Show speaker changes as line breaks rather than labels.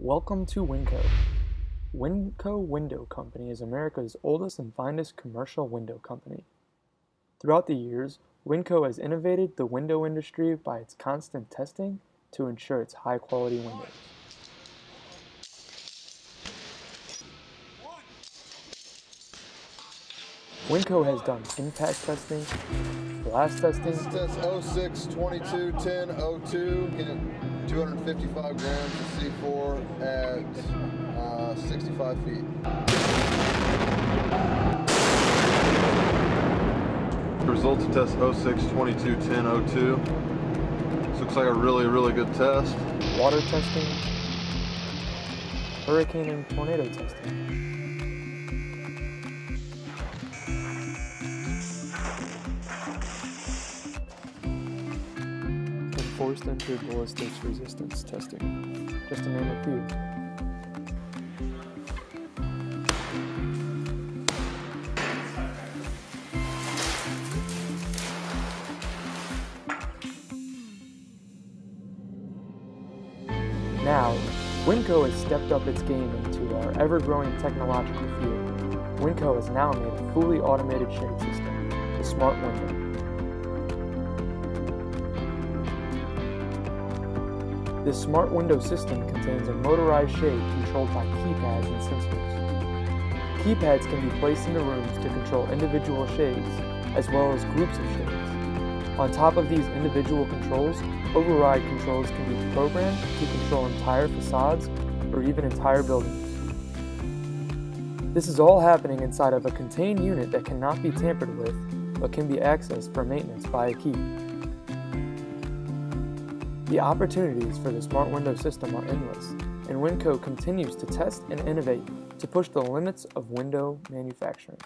Welcome to Winco. Winco Window Company is America's oldest and finest commercial window company. Throughout the years, Winco has innovated the window industry by its constant testing to ensure its high quality windows. Winco has done impact testing, glass testing,
This test 06 22 10 02, getting 255 grams of C4 at uh, 65 feet. Results of test 06 22 10 02. This looks like a really, really good test.
water testing, hurricane and tornado testing. Forced into ballistics resistance testing, just to name a few. Now, Winco has stepped up its game into our ever-growing technological field. Winco has now made a fully automated shade system, the Smart Window. This smart window system contains a motorized shade controlled by keypads and sensors. Keypads can be placed in the rooms to control individual shades, as well as groups of shades. On top of these individual controls, override controls can be programmed to control entire facades or even entire buildings. This is all happening inside of a contained unit that cannot be tampered with, but can be accessed for maintenance by a key. The opportunities for the smart window system are endless, and Winco continues to test and innovate to push the limits of window manufacturing.